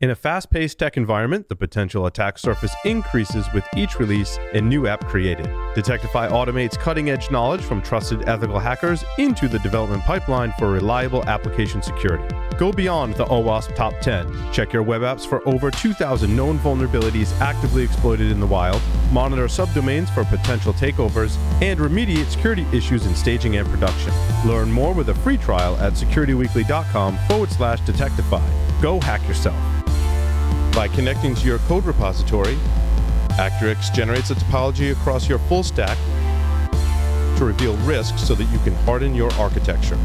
In a fast paced tech environment, the potential attack surface increases with each release and new app created. Detectify automates cutting edge knowledge from trusted ethical hackers into the development pipeline for reliable application security. Go beyond the OWASP top 10. Check your web apps for over 2,000 known vulnerabilities actively exploited in the wild, monitor subdomains for potential takeovers, and remediate security issues in staging and production. Learn more with a free trial at securityweekly.com forward slash detectify. Go hack yourself. By connecting to your code repository, Accurics generates a topology across your full stack to reveal risks so that you can harden your architecture.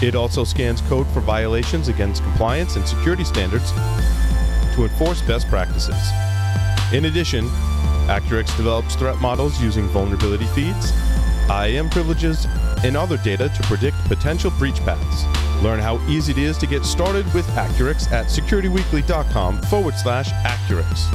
It also scans code for violations against compliance and security standards to enforce best practices. In addition, Accurics develops threat models using vulnerability feeds, IAM privileges, and other data to predict potential breach paths. Learn how easy it is to get started with Accurics at securityweekly.com forward slash Accurics.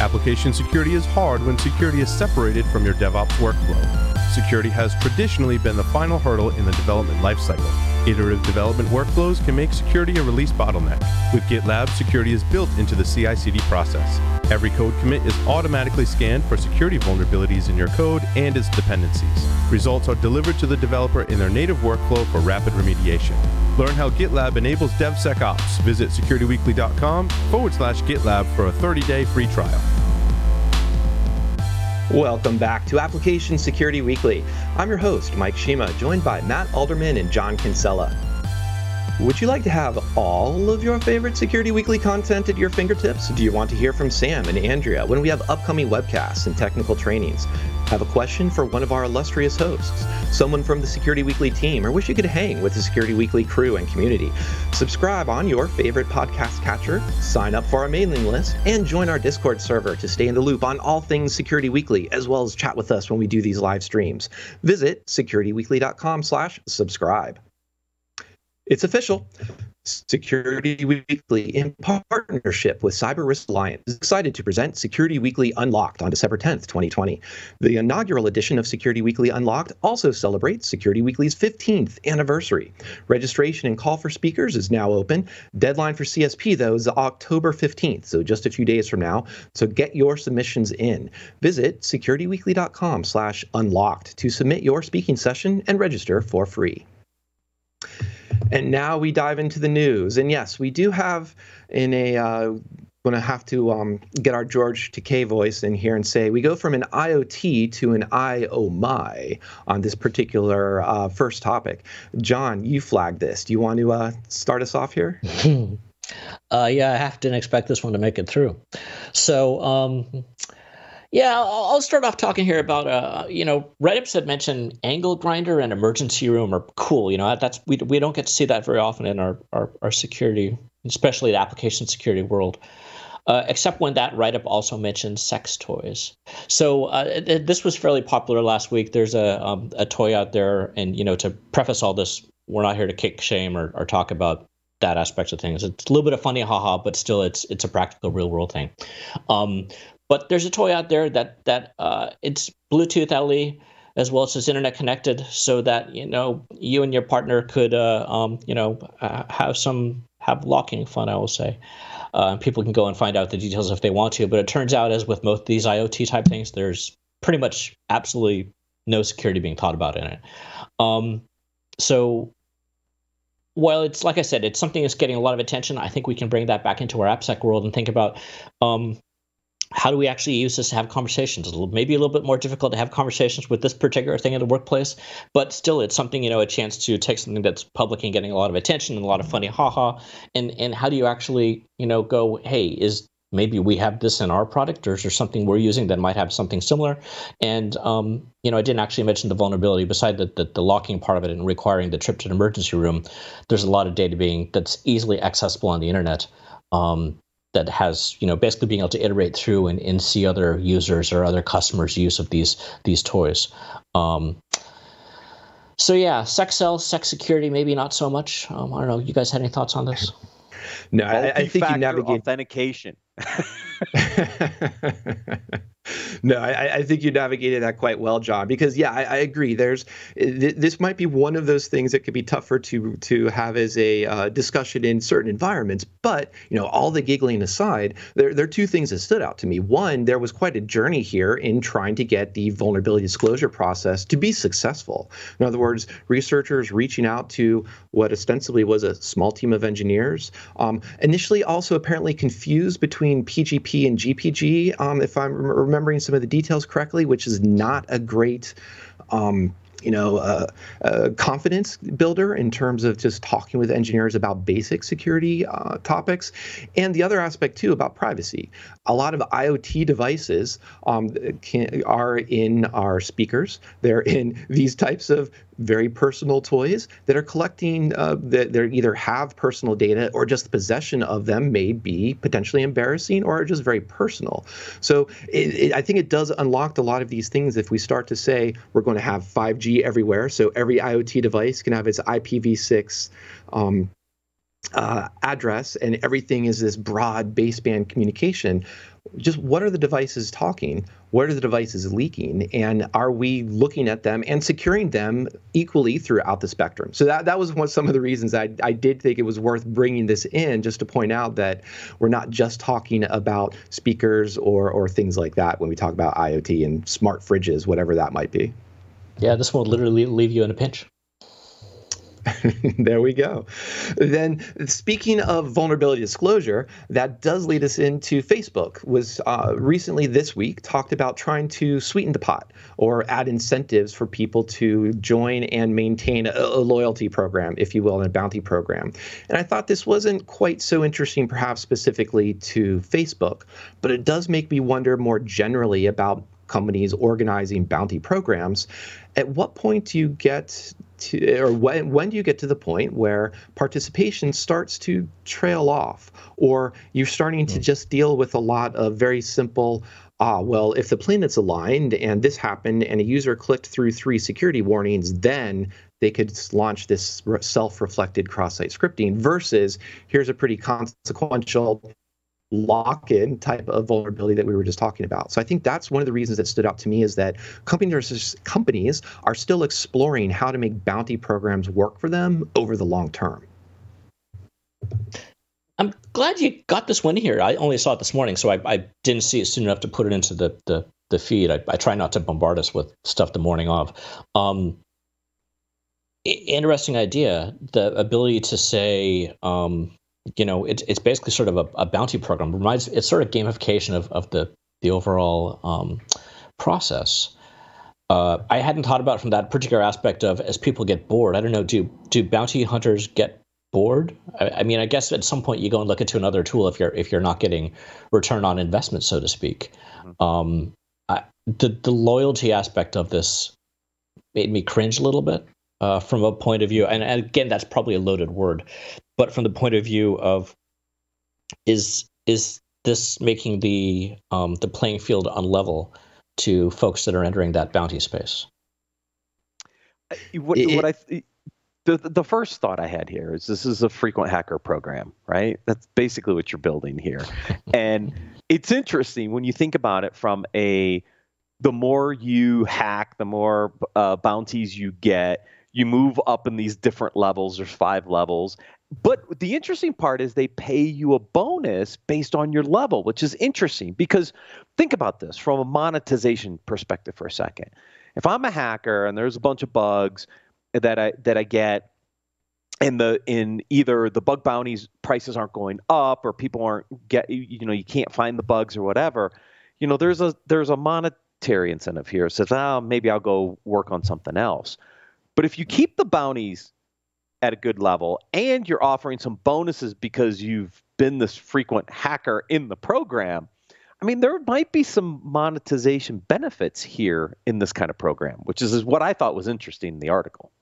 Application security is hard when security is separated from your DevOps workflow. Security has traditionally been the final hurdle in the development lifecycle. Iterative development workflows can make security a release bottleneck. With GitLab, security is built into the CI CD process. Every code commit is automatically scanned for security vulnerabilities in your code and its dependencies. Results are delivered to the developer in their native workflow for rapid remediation. Learn how GitLab enables DevSecOps. Visit securityweekly.com forward slash GitLab for a 30 day free trial. Welcome back to Application Security Weekly. I'm your host, Mike Shema, joined by Matt Alderman and John Kinsella. Would you like to have all of your favorite Security Weekly content at your fingertips? Do you want to hear from Sam and Andrea when we have upcoming webcasts and technical trainings? Have a question for one of our illustrious hosts, someone from the Security Weekly team, or wish you could hang with the Security Weekly crew and community? Subscribe on your favorite podcast catcher, sign up for our mailing list, and join our Discord server to stay in the loop on all things Security Weekly, as well as chat with us when we do these live streams. Visit securityweekly.com slash subscribe. It's official. Security Weekly, in partnership with Cyber Risk Alliance, is excited to present Security Weekly Unlocked on December 10th, 2020. The inaugural edition of Security Weekly Unlocked also celebrates Security Weekly's 15th anniversary. Registration and call for speakers is now open. Deadline for CFP, though, is October 15th, so just a few days from now. So get your submissions in. Visit securityweekly.com slash unlocked to submit your speaking session and register for free. And now we dive into the news. And yes, we do have in a uh, going to have to um, get our George Takei voice in here and say we go from an IoT to an I oh my on this particular uh, first topic. John, you flagged this. Do you want to uh, start us off here? uh, yeah, I have to expect this one to make it through. So, um, yeah, I'll start off talking here about uh, you know, Reddips had mentioned angle grinder and emergency room are cool. You know, that's we we don't get to see that very often in our our, our security, especially the application security world. Uh, except when that write up also mentioned sex toys. So uh, this was fairly popular last week. There's a um, a toy out there, and you know, to preface all this, we're not here to kick shame or, or talk about that aspect of things. It's a little bit of funny haha, but still, it's it's a practical, real world thing. Um, but there's a toy out there that that uh, it's Bluetooth LE as well as it's internet connected, so that you know you and your partner could uh, um, you know uh, have some have locking fun. I will say. Uh, people can go and find out the details if they want to, but it turns out, as with most these IoT type things, there's pretty much absolutely no security being thought about in it. Um, so while it's like I said, it's something that's getting a lot of attention. I think we can bring that back into our AppSec world and think about um, how do we actually use this to have conversations? Maybe a little bit more difficult to have conversations with this particular thing in the workplace, but still, it's something you know a chance to take something that's public and getting a lot of attention and a lot of funny haha. And and how do you actually you know go, hey, is maybe we have this in our product, or is there something we're using that might have something similar? And um, you know, I didn't actually mention the vulnerability. Beside the, the, the locking part of it and requiring the trip to the emergency room, there's a lot of data being that's easily accessible on the internet. Um, that has you know basically being able to iterate through and, and see other users or other customers use of these these toys. Um, so yeah sex sells sex security maybe not so much. Um, i don't know. You guys had any thoughts on this? No I, I, think you navigate authentication no, I, I, think you navigated that quite well, John. Because yeah, I, I agree. There's th- this might be one of those things that could be tougher to to have as a uh, discussion in certain environments. But you know, all the giggling aside, there there are two things that stood out to me. One, there was quite a journey here in trying to get the vulnerability disclosure process to be successful. In other words, researchers reaching out to what ostensibly was a small team of engineers, um, initially also apparently confused between PGP and GPG, um, if I'm remembering some of the details correctly, which is not a great. Um, you know, uh, uh, confidence builder in terms of just talking with engineers about basic security uh, topics. And the other aspect, too, about privacy. A lot of IoT devices um, can, are in our speakers, they're in these types of very personal toys that are collecting uh, that they either have personal data or just the possession of them may be potentially embarrassing or just very personal. So it, it, i think it does unlock a lot of these things if we start to say we're going to have 5g everywhere so every iot device can have its ipv6 um, uh, address and everything is this broad baseband communication just what are the devices talking? What are the devices leaking? And are we looking at them and securing them equally throughout the spectrum? So that, that was one, some of the reasons I, I did think it was worth bringing this in, just to point out that we're not just talking about speakers or, or things like that when we talk about IoT and smart fridges, whatever that might be. Yeah, this will literally leave you in a pinch. there we go. Then, speaking of vulnerability disclosure, that does lead us into Facebook. Was uh, recently this week talked about trying to sweeten the pot or add incentives for people to join and maintain a, a loyalty program, if you will, and a bounty program. And I thought this wasn't quite so interesting, perhaps specifically to Facebook, but it does make me wonder more generally about companies organizing bounty programs. At what point do you get to, or when, when do you get to the point where participation starts to trail off, or you're starting to hmm. just deal with a lot of very simple ah, well, if the planet's aligned and this happened and a user clicked through three security warnings, then they could launch this self reflected cross site scripting versus here's a pretty consequential lock-in type of vulnerability that we were just talking about. So I think that's one of the reasons that stood out to me is that companies companies are still exploring how to make bounty programs work for them over the long term. I'm glad you got this one here. I only saw it this morning, so I, I didn't see it soon enough to put it into the the, the feed. I, I, try not to bombard us with stuff the morning of. Um, interesting idea. The ability to say, um, you know, it's it's basically sort of a, a bounty program. It reminds it's sort of gamification of, of the the overall um, process. Uh, I hadn't thought about it from that particular aspect of as people get bored. I don't know. Do do bounty hunters get bored? I, I, mean, I guess at some point you go and look into another tool if you're if you're not getting return on investment, so to speak. Mm-hmm. Um, I, the the loyalty aspect of this made me cringe a little bit uh, from a point of view, and, and again, that's probably a loaded word, but from the point of view of is is this making the um, the playing field unlevel to folks that are entering that bounty space? What, it, what I the the first thought I had here is this is a frequent hacker program, right? That's basically what you're building here, and it's interesting when you think about it from a the more you hack, the more uh, bounties you get. You move up in these different levels. There's five levels, but the interesting part is they pay you a bonus based on your level, which is interesting because think about this from a monetization perspective for a second. If I'm a hacker and there's a bunch of bugs that I that I get and the in either the bug bounties prices aren't going up or people aren't get you know you can't find the bugs or whatever, you know there's a there's a monetary incentive here. It says, oh, maybe I'll go work on something else. But if you keep the bounties at a good level and you're offering some bonuses because you've been this frequent hacker in the program, I mean, there might be some monetization benefits here in this kind of program, which is, is what I thought was interesting in the article.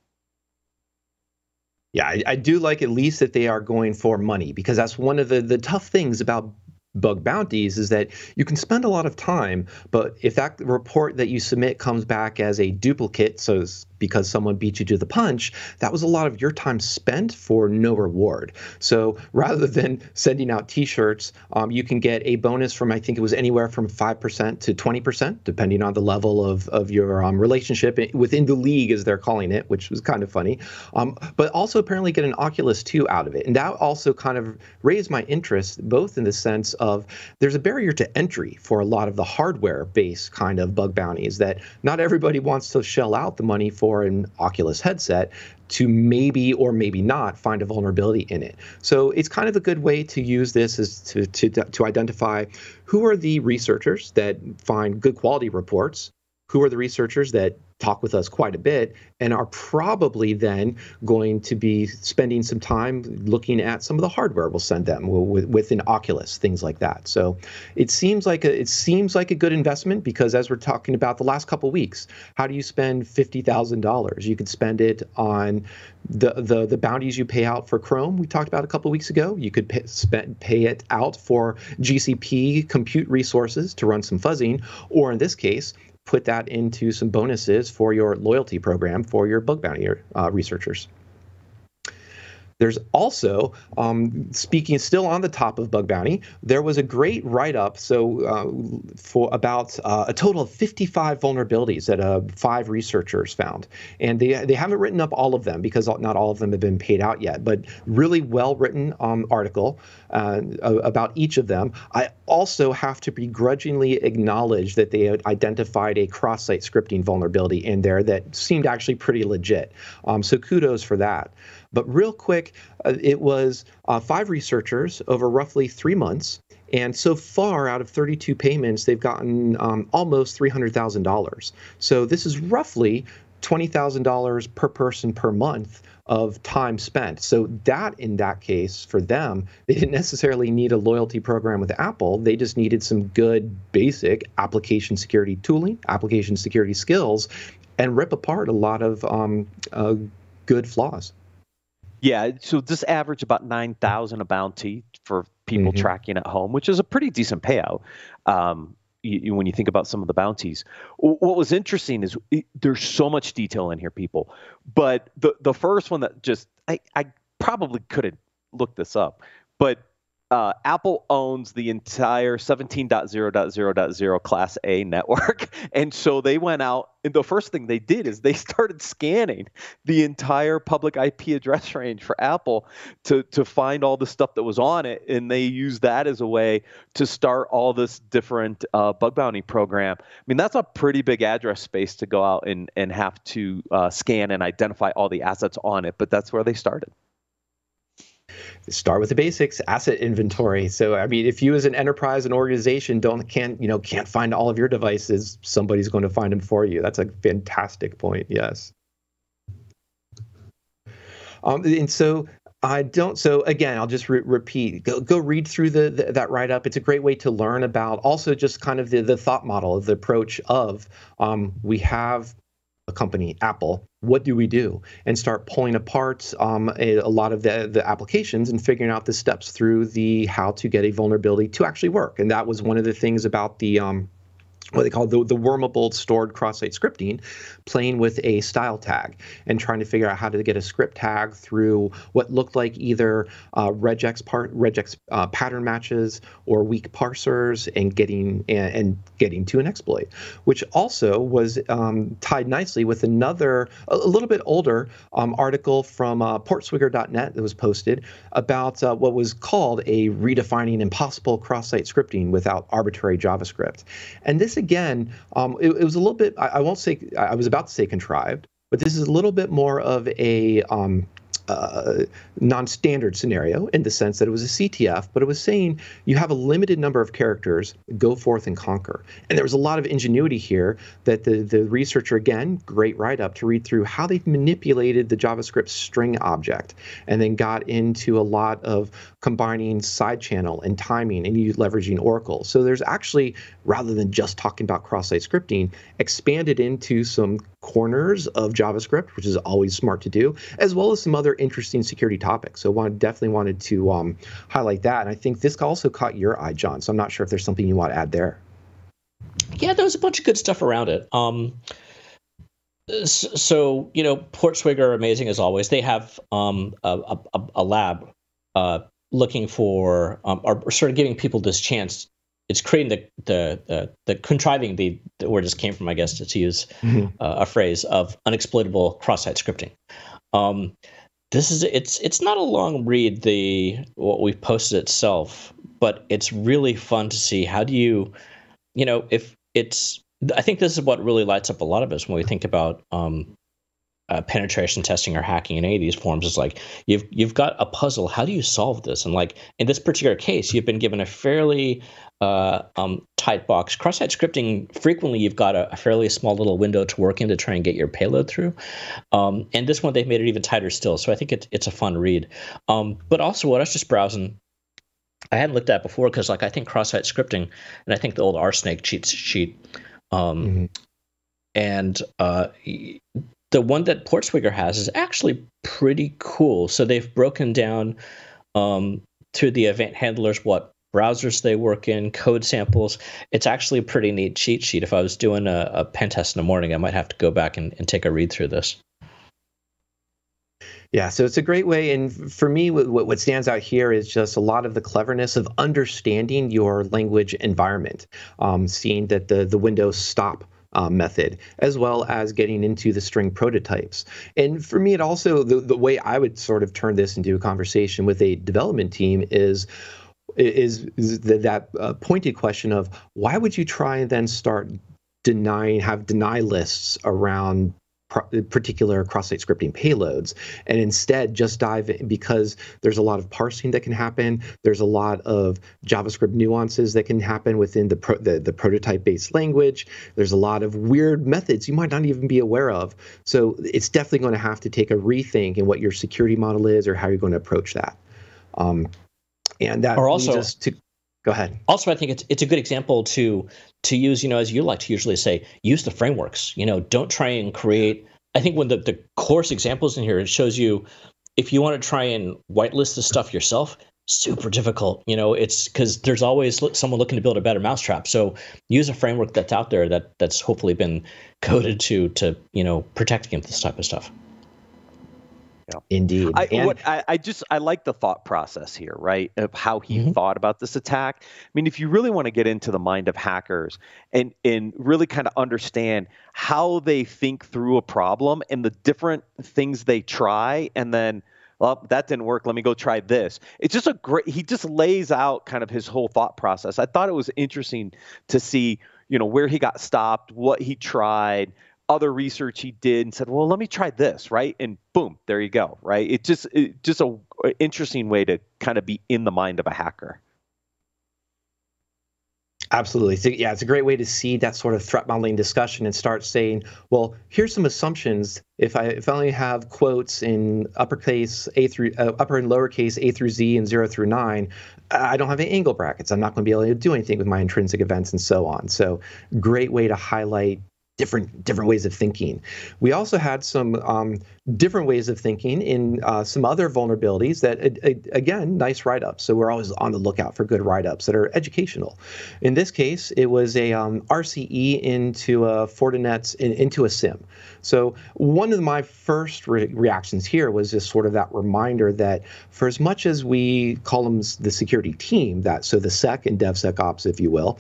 Yeah, I, I, do like at least that they are going for money because that's one of the, the tough things about bug bounties is that you can spend a lot of time, but if that report that you submit comes back as a duplicate, so because someone beat you to the punch, that was a lot of your time spent for no reward. So rather than sending out T-shirts, um, you can get a bonus from I think it was anywhere from five percent to twenty percent, depending on the level of of your um, relationship within the league, as they're calling it, which was kind of funny. Um, but also apparently get an Oculus 2 out of it, and that also kind of raised my interest, both in the sense of there's a barrier to entry for a lot of the hardware-based kind of bug bounties that not everybody wants to shell out the money for an Oculus headset to maybe or maybe not find a vulnerability in it. So it's kind of a good way to use this is to, to, to identify who are the researchers that find good quality reports, who are the researchers that talk with us quite a bit and are probably then going to be spending some time looking at some of the hardware we'll send them with, with an Oculus, things like that. So it seems like a, it seems like a good investment because as we're talking about the last couple weeks, how do you spend fifty thousand dollars? You could spend it on the, the the bounties you pay out for Chrome. We talked about a couple weeks ago. You could pay, spend, pay it out for GCP compute resources to run some fuzzing, or in this case, put that into some bonuses for your loyalty program for your bug bounty uh, researchers. There's also, um, speaking still on the top of bug bounty, there was a great write-up. So uh, for about uh, a total of 55 vulnerabilities that uh, five researchers found, and they they haven't written up all of them because not all of them have been paid out yet. But really well written um, article uh, about each of them. I also have to begrudgingly acknowledge that they identified a cross-site scripting vulnerability in there that seemed actually pretty legit. Um, so kudos for that. But real quick, uh, it was uh, five researchers over roughly three months. And so far, out of 32 payments, they've gotten um, almost $300,000. So this is roughly $20,000 per person per month of time spent. So that in that case for them, they didn't necessarily need a loyalty program with Apple. They just needed some good basic application security tooling, application security skills, and rip apart a lot of um, uh, good flaws. Yeah, so this average about nine thousand a bounty for people mm-hmm. tracking at home, which is a pretty decent payout. Um, you, when you think about some of the bounties, what was interesting is it, there's so much detail in here, people. But the the first one that just I I probably could have looked this up, but uh, Apple owns the entire 17.0.0.0 Class A network. And so they went out, and the first thing they did is they started scanning the entire public IP address range for Apple to, to find all the stuff that was on it. And they used that as a way to start all this different uh, bug bounty program. I mean, that's a pretty big address space to go out and, and have to uh, scan and identify all the assets on it, but that's where they started start with the basics asset inventory so i mean if you as an enterprise and organization don't can't you know can't find all of your devices somebody's going to find them for you that's a fantastic point yes um, and so I don't. So again, I'll just re- repeat. Go, go read through the, the that write up. It's a great way to learn about also just kind of the the thought model, of the approach of um, we have company, Apple, what do we do? And start pulling apart um, a, a, lot of the, the applications and figuring out the steps through the how to get a vulnerability to actually work. And that was one of the things about the um, what they call the, the wormable stored cross-site scripting, playing with a style tag and trying to figure out how to get a script tag through what looked like either uh, regex part regex uh, pattern matches or weak parsers and getting and, and, getting to an exploit, which also was um, tied nicely with another a, little bit older um, article from uh, portswigger.net that was posted about uh, what was called a redefining impossible cross-site scripting without arbitrary JavaScript, and this again, um, it, it, was a little bit, I, I, won't say, I was about to say contrived, but this is a little bit more of a um, uh, non-standard scenario in the sense that it was a CTF, but it was saying you have a limited number of characters, go forth and conquer. And there was a lot of ingenuity here that the, the researcher, again, great write-up to read through how they manipulated the JavaScript string object and then got into a lot of combining side channel and timing and leveraging Oracle. So there's actually, rather than just talking about cross-site scripting, expanded into some corners of JavaScript, which is always smart to do, as well as some other interesting security topics. So I definitely wanted to um, highlight that. And I think this also caught your eye, John. So I'm not sure if there's something you want to add there. Yeah, there was a bunch of good stuff around it. Um, so you know, Portswigger are amazing as always. They have um, a, a, a, lab uh, looking for um, or sort of giving people this chance it's creating the the the, the contriving the, the, where this came from, I guess, to use mm-hmm. uh, a phrase of unexploitable cross-site scripting. Um, this is it's it's not a long read the what we've posted itself, but it's really fun to see how do you, you know, if it's I think this is what really lights up a lot of us when we think about um, uh, penetration testing or hacking in any of these forms is like you've you've got a puzzle. How do you solve this? And like in this particular case, you've been given a fairly uh, um, tight box. Cross-site scripting frequently you've got a, a, fairly small little window to work in to try and get your payload through. Um, and this one they've made it even tighter still. So I think it's it's a fun read. Um, but also what I was just browsing. I hadn't looked at before because like I think cross-site scripting and I think the old RSnake cheat sheet um, mm-hmm. and uh, the one that Portswigger has is actually pretty cool. So they've broken down um, through the event handlers what browsers they work in, code samples. It's actually a pretty neat cheat sheet. If I was doing a, a pen test in the morning, I might have to go back and, and take a read through this. Yeah, so it's a great way. And for me, what, what stands out here is just a lot of the cleverness of understanding your language environment, um, seeing that the, the Windows stop uh, method, as well as getting into the string prototypes. And for me, it also, the, the way I would sort of turn this into a conversation with a development team is is, is that uh, pointed question of why would you try and then start denying have deny lists around particular cross-site scripting payloads and instead just dive in because there's a lot of parsing that can happen. There's a lot of javascript nuances that can happen within the, pro- the, the prototype based language. There's a lot of weird methods you might not even be aware of. So it's definitely going to have to take a rethink in what your security model is or how you're going to approach that. Um, and that or also to go ahead. Also i think it's it's a good example to to use you know as you like to usually say use the frameworks. You know don't try and create i think when the, the course examples in here it shows you if you want to try and whitelist the stuff yourself super difficult you know it's because there's always someone looking to build a better mousetrap. So use a framework that's out there that that's hopefully been coded to to you know protect against this type of stuff yeah. Indeed. I, and, what, I, I, just I like the thought process here, right? Of how he mm-hmm. thought about this attack. I mean, if you really want to get into the mind of hackers and and really kind of understand how they think through a problem and the different things they try, and then well, that didn't work. Let me go try this. It's just a great. He just lays out kind of his whole thought process. I thought it was interesting to see, you know, where he got stopped, what he tried, other research he did and said, "Well, let me try this," right? And boom, there you go, right? It just it, just a, a interesting way to kind of be in the mind of a hacker. Absolutely. So, yeah, it's a great way to see that sort of threat modeling discussion and start saying, well, here's some assumptions. If I if I only have quotes in uppercase A through uh, upper and lowercase A through Z and zero through nine, I don't have any angle brackets. I'm not going to be able to do anything with my intrinsic events and so on. So, great way to highlight different different ways of thinking. We also had some um, different ways of thinking in uh, some other vulnerabilities that again nice write-ups. So we're always on the lookout for good write-ups that are educational. In this case, it was a um, RCE into a Fortinet's in, into a SIEM. So one of my first re- reactions here was just sort of that reminder that for as much as we call them the security team, that so the sec and DevSecOps, if you will,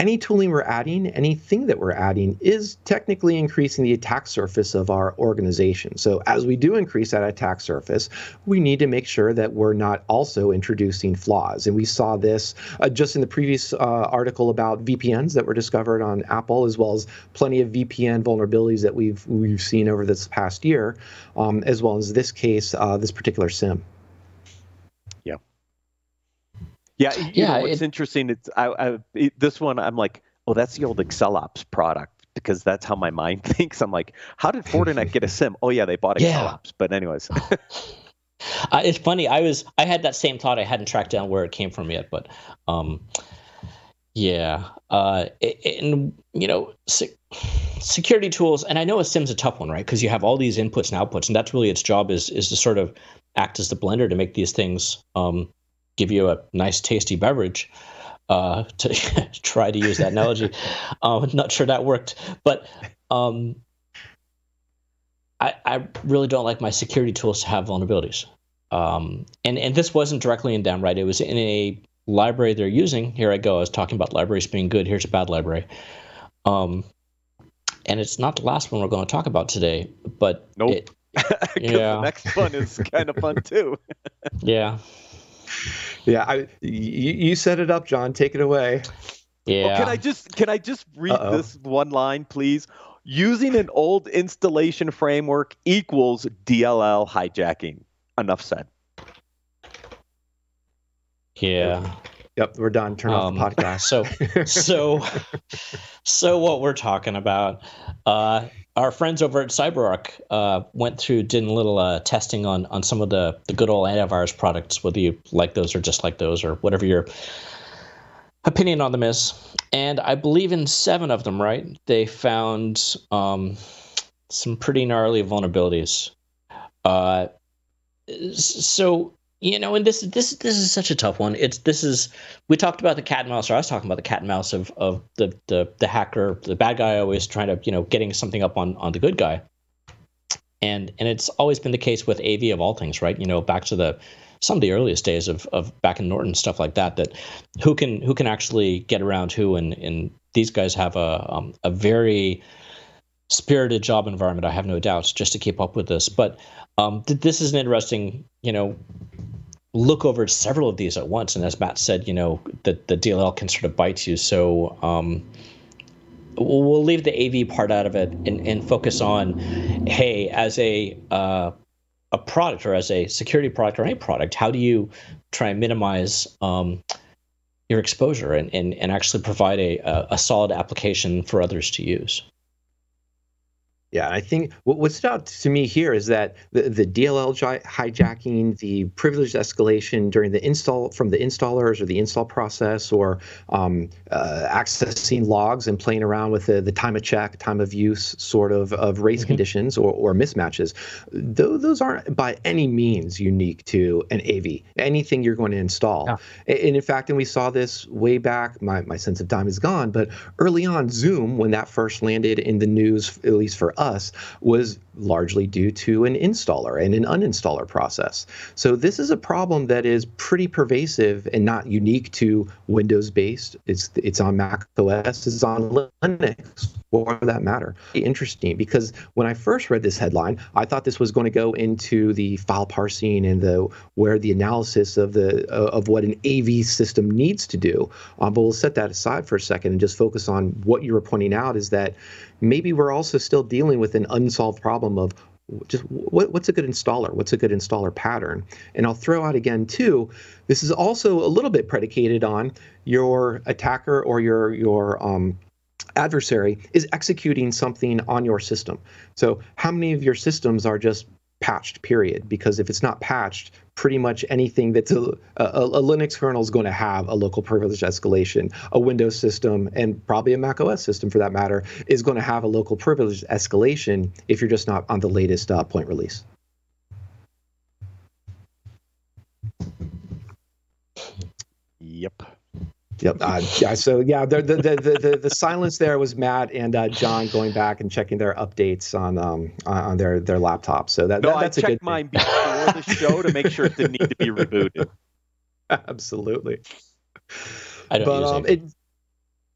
any tooling we're adding, anything that we're adding is technically increasing the attack surface of our organization. So as we do increase that attack surface, we need to make sure that we're not also introducing flaws. And we saw this uh, just in the previous uh, article about VPNs that were discovered on Apple, as well as plenty of VPN vulnerabilities that we've we've seen over this past year, um, as well as this case, uh, this particular SIEM. Yeah, yeah. Know, it's it, interesting. It's I, I it, this one. I'm like, oh, that's the old AccelOps product because that's how my mind thinks. I'm like, how did Fortinet get a SIEM? Oh yeah, they bought AccelOps. Yeah. But anyways. uh, it's funny. I was I had that same thought. I hadn't tracked down where it came from yet, but um, Yeah, uh, and you know, se- security tools, and I know a SIEM's a tough one, right? Because you have all these inputs and outputs, and that's really its job is is to sort of act as the blender to make these things um, give you a nice, tasty beverage. Uh, to try to use that analogy, um, I'm not sure that worked, but um, I, I really don't like my security tools to have vulnerabilities. Um, and and this wasn't directly in them, right? It was in a library they're using. Here I go. I was talking about libraries being good. Here's a bad library. Um, and it's not the last one we're going to talk about today, but nope. It, yeah. the next one is kind of fun too. yeah. Yeah, I, you, you set it up, John. Take it away. Yeah. Well, can I just can I just read Uh-oh. this one line, please? Using an old installation framework equals DLL hijacking. Enough said. Yeah. Yep, we're done. Turn um, off the um, podcast. So, so, so what we're talking about? Uh, our friends over at CyberArk uh, went through, did a little uh, testing on on some of the the good old antivirus products, whether you like those or just like those or whatever your opinion on them is. And I believe in seven of them, right? They found um, some pretty gnarly vulnerabilities. Uh, so you know, and this is this is this is such a tough one. It's this is we talked about the cat and mouse, or I was talking about the cat and mouse of of the the the hacker, the bad guy always trying to you know getting something up on on the good guy, and and it's always been the case with AV of all things, right? You know, back to the some of the earliest days of of back in Norton stuff like that. That who can who can actually get around who, and and these guys have a um, a very spirited job environment. I have no doubts just to keep up with this, but um, th- this is an interesting you know look over several of these at once. And as Matt said, you know, the, the DLL can sort of bite you. So um, we'll, we'll leave the AV part out of it and, and focus on, hey, as a uh, a product or as a security product or any product, how do you try and minimize um, your exposure and, and, and actually provide a, a solid application for others to use? Yeah, I think what, what stood out to me here is that the, the DLL hijacking, the privilege escalation during the install from the installers or the install process, or um, uh, accessing logs and playing around with the, the time of check, time of use sort of of race mm-hmm. conditions or, or mismatches. Those, those aren't by any means unique to an AV, anything you're going to install. Yeah. And in fact, and we saw this way back, my, my sense of time is gone, but early on, Zoom, when that first landed in the news, at least for us was largely due to an installer and an uninstaller process. So this is a problem that is pretty pervasive and not unique to Windows based. It's it's on Mac OS, it's on Linux for that matter. Interesting because when I first read this headline, I thought this was going to go into the file parsing and the where the analysis of the uh, of what an AV system needs to do. Um, but we'll set that aside for a second and just focus on what you were pointing out is that maybe we're also still dealing with an unsolved problem of just what, what's a good installer? What's a good installer pattern? And I'll throw out again too. This is also a little bit predicated on your attacker or your your um, adversary is executing something on your system. So how many of your systems are just patched period. Because if it's not patched pretty much anything that's a, a, a, linux kernel is going to have a local privilege escalation. A windows system and probably a mac os system for that matter is going to have a local privilege escalation if you're just not on the latest uh, point release. Yep Yep. Uh, yeah. So yeah, the the, the the, the silence there was Matt and uh, John going back and checking their updates on um on their their laptops. So that, no, that that's I a checked mine before the show to make sure it didn't need to be rebooted. Absolutely. I don't but, use um, it. it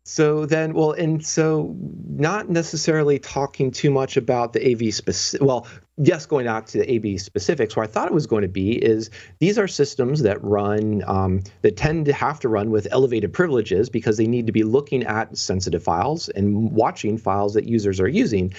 so then, well, and so not necessarily talking too much about the AV specific. Well, yes, going out to the AV specifics, where I thought it was going to be is these are systems that run um, that tend to have to run with elevated privileges because they need to be looking at sensitive files and watching files that users are using,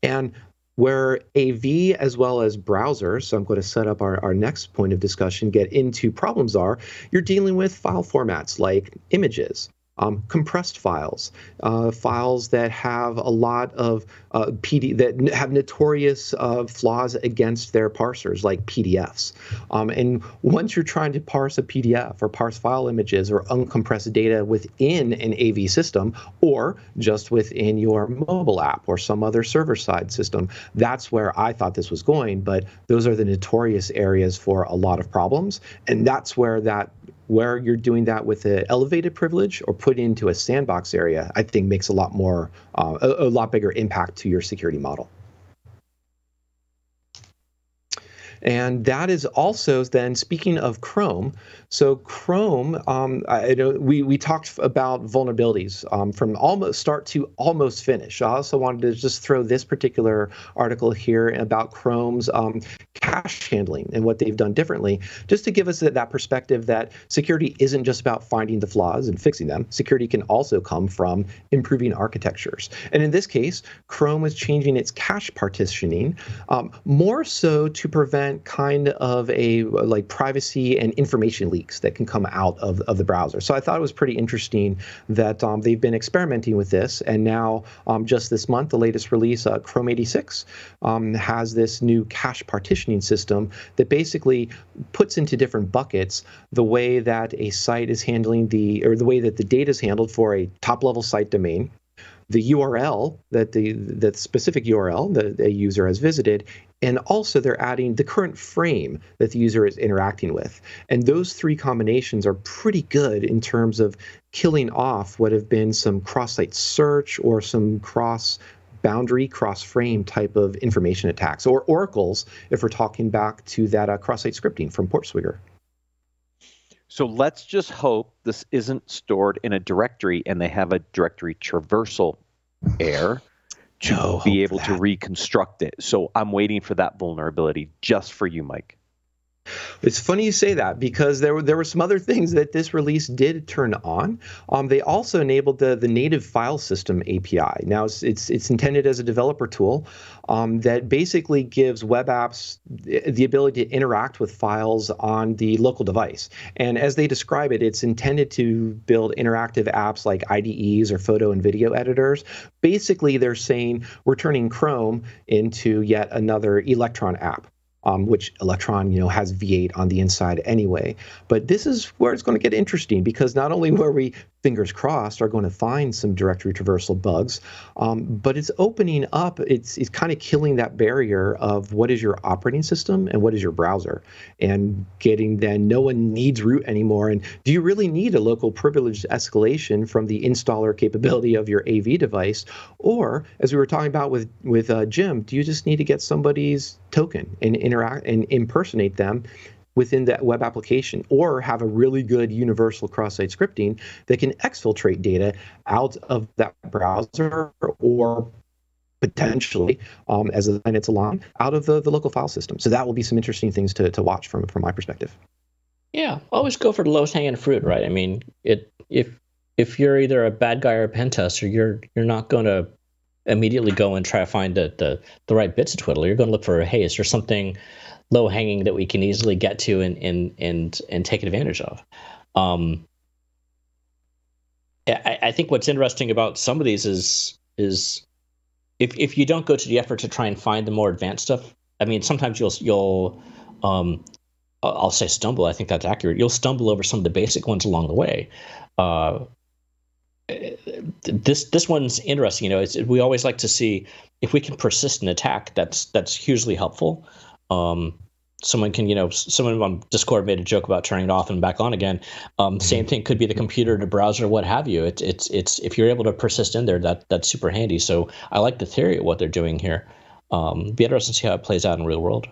and where AV as well as browser, so I'm going to set up our, our next point of discussion, get into problems are, you're dealing with file formats like images um, compressed files, uh, files that have a lot of uh, PD that have notorious uh, flaws against their parsers, like PDFs. Um, and once you're trying to parse a PDF or parse file images or uncompressed data within an AV system, or just within your mobile app or some other server-side system, that's where I thought this was going. But those are the notorious areas for a lot of problems, and that's where that where you're doing that with an elevated privilege or put into a sandbox area, I think makes a lot more, uh, a, a lot bigger impact to your security model. And that is also then speaking of Chrome. So Chrome, um, I know we we talked about vulnerabilities um, from almost start to almost finish. I also wanted to just throw this particular article here about Chrome's um, cache handling and what they've done differently, just to give us that, that perspective that security isn't just about finding the flaws and fixing them. Security can also come from improving architectures. And in this case, Chrome is changing its cache partitioning um, more so to prevent kind of a like privacy and information leaks that can come out of, of the browser. So I thought it was pretty interesting that um, they've been experimenting with this. And now, um, just this month, the latest release, uh, Chrome 86, um, has this new cache partitioning system that basically puts into different buckets the way that a site is handling the, or the way that the data is handled for a top level site domain the URL that the the specific URL that a user has visited, and also they're adding the current frame that the user is interacting with. And those three combinations are pretty good in terms of killing off what have been some cross-site search or some cross boundary cross frame type of information attacks or oracles if we're talking back to that uh, cross site scripting from Portswigger. So let's just hope this isn't stored in a directory and they have a directory traversal error to No, be able to reconstruct it. So I'm waiting for that vulnerability just for you, Mike. It's funny you say that because there were there were some other things that this release did turn on. Um, they also enabled the the native file system API. Now it's it's, it's intended as a developer tool um, that basically gives web apps the the ability to interact with files on the local device. And as they describe it, it's intended to build interactive apps like IDEs or photo and video editors. Basically, they're saying we're turning Chrome into yet another Electron app um, which Electron, you know, has V8 on the inside anyway. But this is where it's going to get interesting because not only were we fingers crossed are going to find some directory traversal bugs, um, but it's opening up. It's it's kind of killing that barrier of what is your operating system and what is your browser, and getting then no one needs root anymore. And do you really need a local privilege escalation from the installer capability of your AV device, or as we were talking about with with uh, Jim, do you just need to get somebody's token and interact and impersonate them within that web application or have a really good universal cross-site scripting that can exfiltrate data out of that browser or potentially um, as a, and it's along out of the, the local file system so that will be some interesting things to, to watch from from my perspective Yeah, always go for the lowest hanging fruit, right? I mean, it if if you're either a bad guy or a pen tester, you're you're not going to immediately go and try to find the, the the right bits to twiddle. You're going to look for, hey, is there something low hanging that we can easily get to and and and and take advantage of? Um, I, I think what's interesting about some of these is is if if you don't go to the effort to try and find the more advanced stuff. I mean, sometimes you'll you'll um, I'll I'll say stumble. I think that's accurate. You'll stumble over some of the basic ones along the way. Uh, this this one's interesting. You know, it's, we always like to see if we can persist an attack. That's that's hugely helpful. Um, someone can, you know, someone on Discord made a joke about turning it off and back on again. Um, Same thing could be the computer, the browser, what have you. It's it's it's if you're able to persist in there, that that's super handy. So I like the theory of what they're doing here. Um, be interesting to see how it plays out in real world.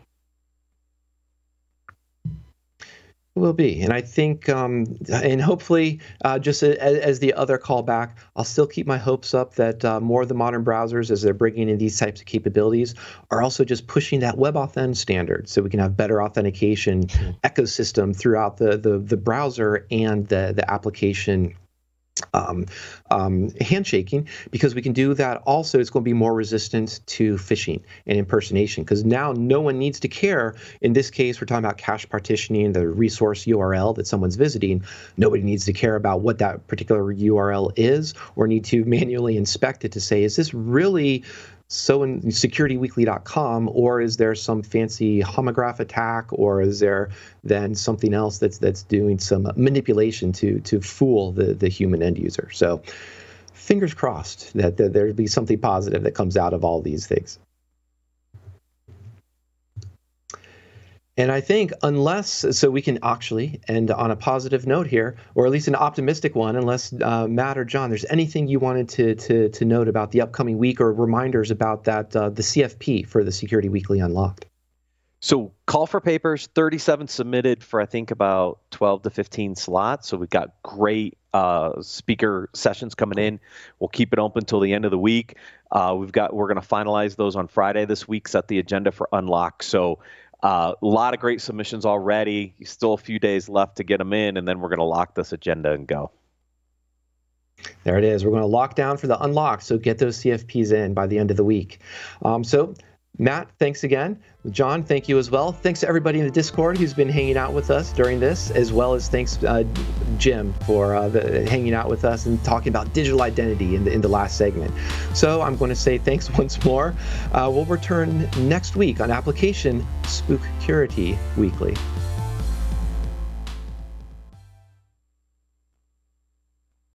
Will be. And i think um, and hopefully uh, just as, as the other callback i'll still keep my hopes up that uh, more of the modern browsers as they're bringing in these types of capabilities are also just pushing that web WebAuthn standard so we can have better authentication ecosystem throughout the, the the browser and the the application um, um, handshaking because we can do that also it's going to be more resistant to phishing and impersonation because now no one needs to care. In this case we're talking about cache partitioning the resource url that someone's visiting. Nobody needs to care about what that particular url is or need to manually inspect it to say is this really so in securityweekly.com or is there some fancy homograph attack or is there then something else that's that's doing some manipulation to to fool the the human end user? So fingers crossed that, that there'd be something positive that comes out of all these things And I think, unless, so we can actually end on a positive note here, or at least an optimistic one, unless uh, Matt or John, there's anything you wanted to, to, to note about the upcoming week or reminders about that, uh, the CFP for the Security Weekly Unlocked. So, call for papers, 37 submitted for I think about 12 to 15 slots. So, we've got great uh, speaker sessions coming in. We'll keep it open until the end of the week. Uh, we've got we're going to finalize those on Friday this week. Set the agenda for unlock. So uh, a lot of great submissions already. Still a few days left to get them in, and then we're going to lock this agenda and go. There it is. We're going to lock down for the unlock, so get those CFPs in by the end of the week. Um, so Matt, thanks again. John, thank you as well. Thanks to everybody in the Discord who's been hanging out with us during this, as well as thanks uh, Jim for uh, the, hanging out with us and talking about digital identity in the, in the last segment. So I'm going to say thanks once more. Uh, we'll return next week on Application Spookcurity Weekly.